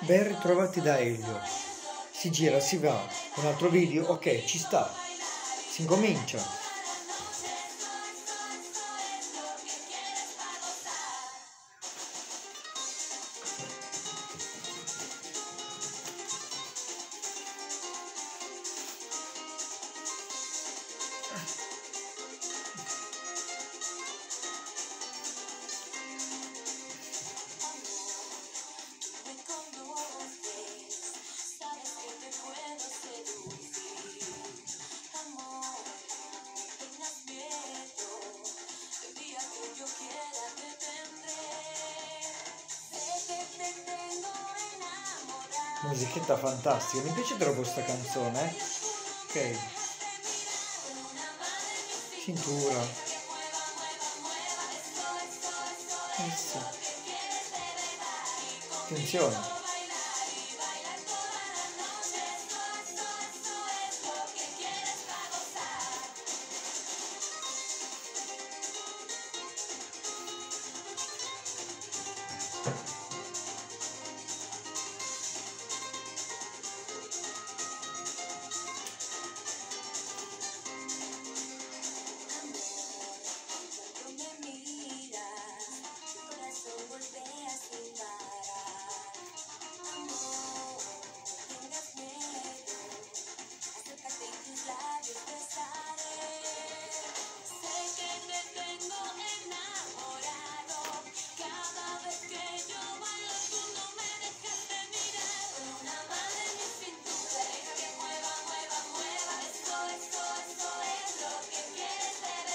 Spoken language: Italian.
Ben ritrovati da Elio. Si gira, si va. Un altro video? Ok, ci sta. Si incomincia. Musichetta fantastica. Mi piace troppo questa canzone eh? ok. Cintura. Eh attenzione